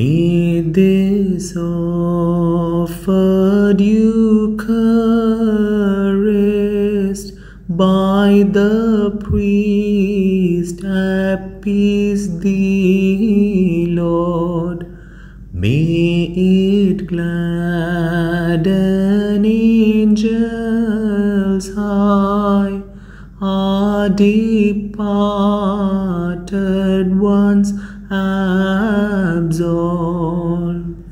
May this offered caressed by the priest appease thee, Lord. May it gladden angels high, our departed ones absorb